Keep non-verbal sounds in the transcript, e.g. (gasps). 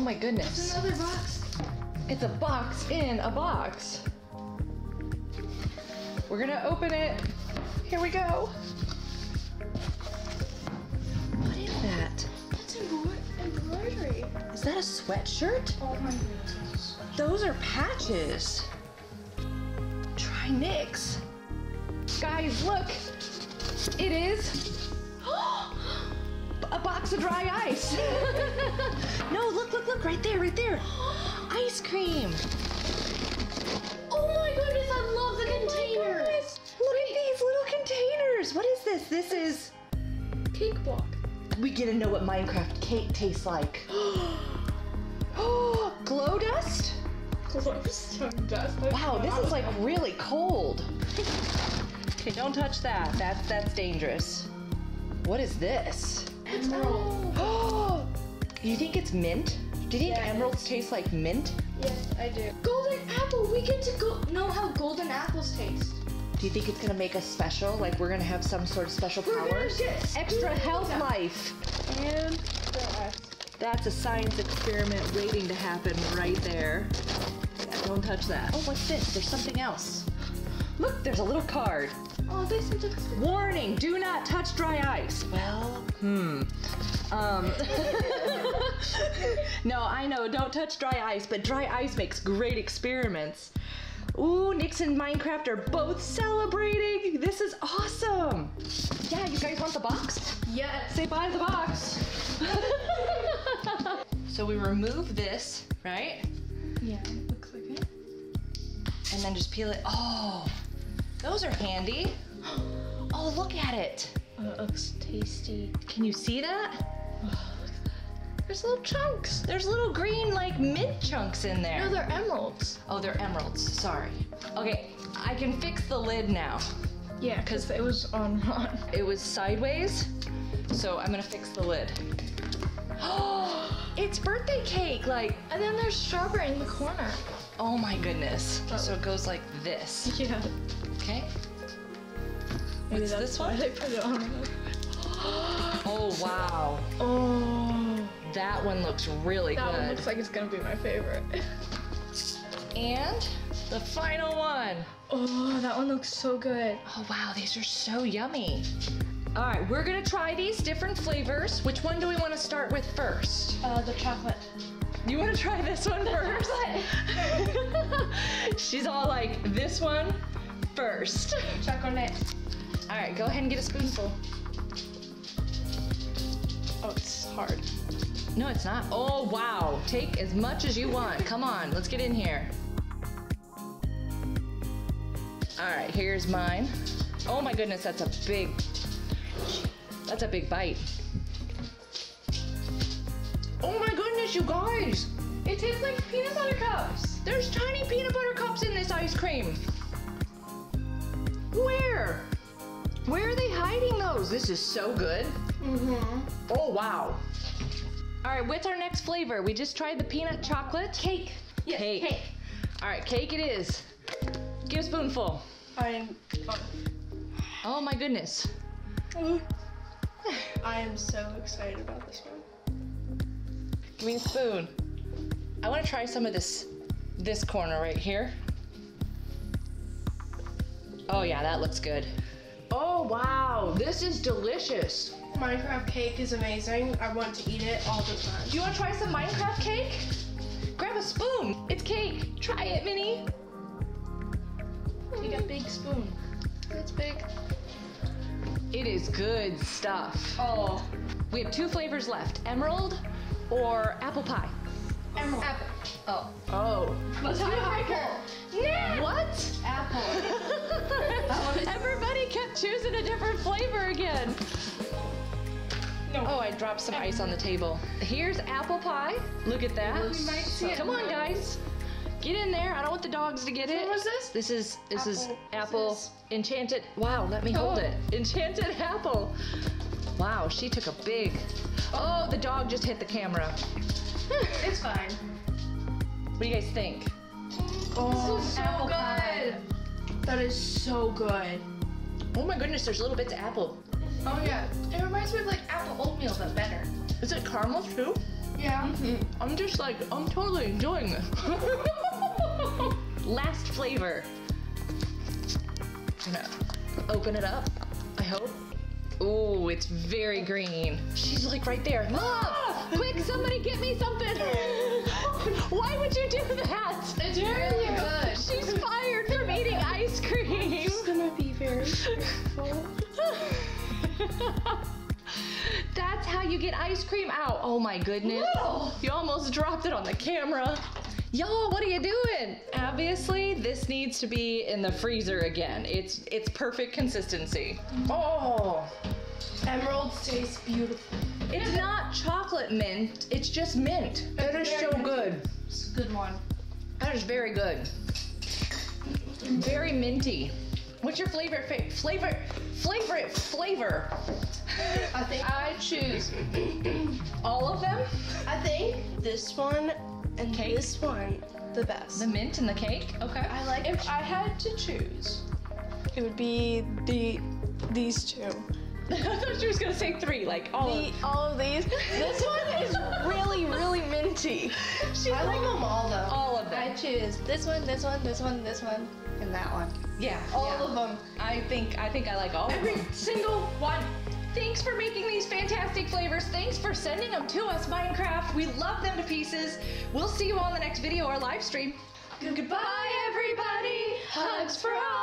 Oh my goodness. Another box. It's a box in a box. We're gonna open it. Here we go. What is that? That's embroidery. Is that a sweatshirt? Oh my goodness. Those are patches. Try Nicks. Guys, look. It is (gasps) a box of dry ice. (laughs) no, right there. (gasps) Ice cream. Oh my goodness, I love the oh containers. Look at these little containers. What is this? This is. Cake block. We get to know what Minecraft cake tastes like. (gasps) Oh, glow dust? To dust. Wow, this is like really cold. Okay, don't touch that. That's that's dangerous. What is this? emerald. Oh, (gasps) you think it's mint? Do you think Yes. emeralds taste like mint? Yes, I do. Golden apple. We get to go know how golden apples taste. Do you think it's gonna make us special? Like we're gonna have some sort of special We're gonna powers? get Extra health life. And That's a science experiment waiting to happen right there. Yeah, don't touch that. Oh, what's this? There's something else. Look, there's a little card. Oh, they sent us. Warning, do not touch dry ice. Well, hmm. Um, (laughs) (laughs) no, I know, don't touch dry ice, but dry ice makes great experiments. Ooh, Nicks and Minecraft are both celebrating. This is awesome. Yeah, you guys want the box? Yes. Say bye to the box. (laughs) so we remove this, right? Yeah, looks like it. And then just peel it. Oh, those are handy. (gasps) Oh, look at it. Oh, it looks tasty. Can you see that? There's little chunks. There's little green, like mint chunks in there. No, they're emeralds. oh, they're emeralds. Sorry. Okay, I can fix the lid now. Yeah, because it was on. (laughs) It was sideways, so I'm gonna fix the lid. Oh, (gasps) it's birthday cake. Like, And then there's strawberry in the corner. oh my goodness. So it goes like this. Yeah. Okay. Maybe What's this why one? they put it on. (gasps) Oh wow, Oh. That one looks really That good. one looks like it's gonna be my favorite. and the final one. Oh, that one looks so good. Oh wow, these are so yummy. All right, we're gonna try these different flavors. Which one do we want to start with first? Uh, the chocolate. You want to try this one first? (laughs) She's all like, this one first. Chocolate. All right, go ahead and get a spoonful. Oh, it's hard. No, it's not. Oh wow, take as much as you want. Come on, let's get in here. All right, here's mine. Oh my goodness, that's a big, that's a big bite. Oh my goodness, you guys! It tastes like peanut butter cups. There's tiny peanut butter cups in this ice cream. Where? Where are they hiding those? This is so good. Mm-hmm. Oh wow. All right, what's our next flavor? We just tried the peanut chocolate. Cake. Yes, Cake. cake. All right, cake it is. Give a spoonful. I'm. Oh my goodness. I am so excited about this one. Give me a spoon. I want to try some of this this corner right here. Oh yeah, that looks good. Oh wow, this is delicious. Minecraft cake is amazing. I want to eat it all the time. Do you want to try some Minecraft cake? Grab a spoon. It's cake. Try it, Minnie. Take a big spoon. It's big. It is good stuff. Oh. We have two flavors left: emerald or apple pie. Emerald. Apple. Oh. Oh. Let's do apple. Yeah. What? (laughs) Apple. Everybody kept choosing a different flavor again. No. Oh, I dropped some ice on the table. Here's apple pie. Look at that. We might see it Come on, guys. Get in there. I don't want the dogs to get it. What was this? This is this is Apple. apple This is- enchanted. Wow, let me hold Oh. it. Enchanted (laughs) apple. Wow, she took a big. Oh, the dog just hit the camera. (laughs) It's fine. What do you guys think? Oh, this is so apple good. pie. That is so good. Oh my goodness, there's little bits of apple. Oh yeah. It reminds me of like apple oatmeal, but better. Is it caramel too? Yeah. Mm-hmm. I'm just like, I'm totally enjoying this. (laughs) Last flavor. I'm gonna open it up, I hope. Ooh, it's very green. She's like right there. Mom, ah! quick, somebody get me something. (laughs) Why would you do that? It's really good. She's fired from eating ice cream. It's gonna be very full. (laughs) (laughs) That's how you get ice cream out. Oh my goodness. Whoa. You almost dropped it on the camera. Y'all, what are you doing? Obviously, this needs to be in the freezer again. It's it's perfect consistency. Oh, Emeralds taste beautiful. it's not chocolate mint. It's just mint. That is so good. It's a good one. That is very good. Very minty. What's your flavor? Fa- flavor? Favorite flavor? I think I choose. All of them? I think this one and Cake? this one the best. The mint and the cake? Okay. I like. If I had to choose, it would be the these two. (laughs) I thought she was gonna say three, like all The, all of these. This one is really, really minty. (laughs) I like them all though. all of them. I choose this one, this one, this one, this one, and that one. Yeah, all yeah. of them. I think I think I like all of Every them. single one. Thanks for making these fantastic flavors. Thanks for sending them to us, Minecraft. We love them to pieces. We'll see you on the next video or live stream. Goodbye, everybody. Hugs for all.